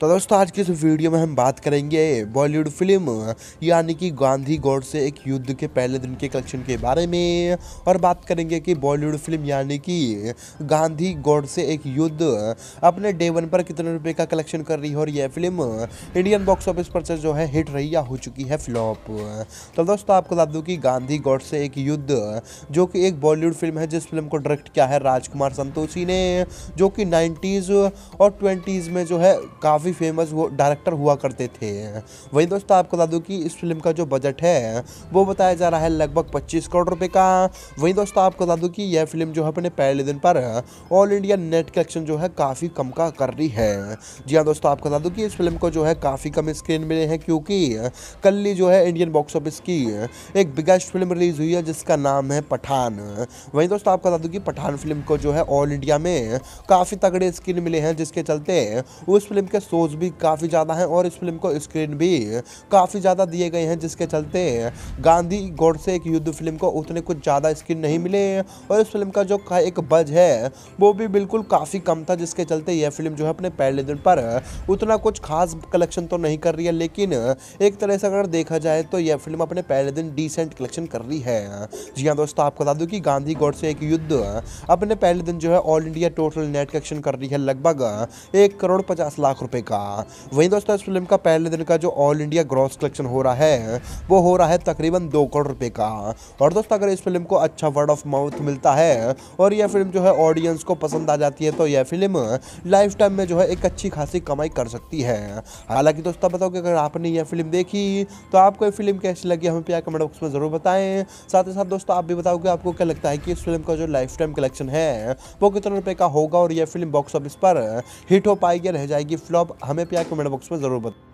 तो दोस्तों, आज की इस वीडियो में हम बात करेंगे बॉलीवुड फ़िल्म, यानी कि गांधी गौड से एक युद्ध के पहले दिन के कलेक्शन के बारे में। और बात करेंगे कि बॉलीवुड फ़िल्म, यानी कि गांधी गौड से एक युद्ध, अपने डे वन पर कितने रुपए का कलेक्शन कर रही है। और यह फ़िल्म इंडियन बॉक्स ऑफ़िस पर से जो है हिट रही या हो चुकी है फ्लॉप। तो दोस्तों, आपको बता दूँ कि गांधी गौड से एक युद्ध, जो कि एक बॉलीवुड फ़िल्म है, जिस फ़िल्म को डायरेक्ट किया है राजकुमार संतोषी ने, जो कि नाइन्टीज़ और ट्वेंटीज़ में जो है काफ़ी काफ़ी फ़ेमस वो डायरेक्टर हुआ करते थे। वहीं दोस्तों आपको बता दूँ कि इस फ़िल्म का जो बजट है, वो बताया जा रहा है लगभग 25 करोड़ रुपए का। वहीं दोस्तों आपको बता दूँ कि यह फ़िल्म जो है अपने पहले दिन पर ऑल इंडिया नेट कलेक्शन जो है काफ़ी कम का कर रही है। जी हाँ दोस्तों, आपको बता दूँ कि इस फ़िल्म को जो है काफ़ी कम स्क्रीन मिले हैं क्योंकि कल जो है इंडियन बॉक्स ऑफ़िस की एक बिगेस्ट फ़िल्म रिलीज़ हुई है, जिसका नाम है पठान। वहीं दोस्तों आपको बता दूँ कि पठान फ़िल्म को जो है ऑल इंडिया में काफ़ी तगड़े स्क्रीन मिले हैं, जिसके चलते उस फ़िल्म के शोज़ भी काफ़ी ज़्यादा हैं और इस फ़िल्म को स्क्रीन भी काफ़ी ज़्यादा दिए गए हैं, जिसके चलते गांधी गौड से एक युद्ध फ़िल्म को उतने कुछ ज़्यादा स्क्रीन नहीं मिले और इस फ़िल्म का जो एक बज है, वो भी बिल्कुल काफ़ी कम था, जिसके चलते यह फ़िल्म जो है अपने पहले दिन पर उतना कुछ खास कलेक्शन तो नहीं कर रही है, लेकिन एक तरह से अगर देखा जाए तो यह फ़िल्म अपने पहले दिन डिसेंट कलेक्शन कर रही है। जी हाँ दोस्तों, आपको बता दूँ कि गांधी गौड से एक युद्ध अपने पहले दिन जो है all India total net collection कर रही है, लगभग एक करोड़ पचास लाख रुपए का। वहीं दोस्तों, इस फ़िल्म का पहले दिन का जो ऑल इंडिया ग्रॉस कलेक्शन हो रहा है, वो हो रहा है तकरीबन दो करोड़ रुपए का। और दोस्तों, अगर इस फ़िल्म को अच्छा वर्ड ऑफ़ माउथ मिलता है, और यह फ़िल्म जो है ऑडियंस को पसंद आ जाती है तो यह फ़िल्म लाइफ टाइम में जो है एक अच्छी खासी कमाई कर सकती है। हालाँकि दोस्तों बताओ कि अगर आपने यह फ़िल्म देखी तो आपको ये फ़िल्म कैसी लगी, हमें प्यार कमेंट बॉक्स में ज़रूर बताएँ। साथ ही साथ दोस्तों, आप भी बताओ कि आपको क्या लगता है कि इस फ़िल्म का जो लाइफ टाइम कलेक्शन है, वो कितने रुपए का होगा, और यह फ़िल्म बॉक्स ऑफ़िस पर हिट हो पाएगी रह जाएगी फ्लॉप हमें प्यार कमेंट बॉक्स में ज़रूर बताओ